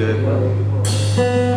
Yeah.